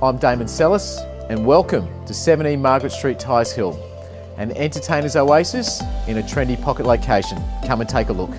I'm Damon Sellis and welcome to 17 Margaret Street, Tighes Hill, an entertainer's oasis in a trendy pocket location. Come and take a look.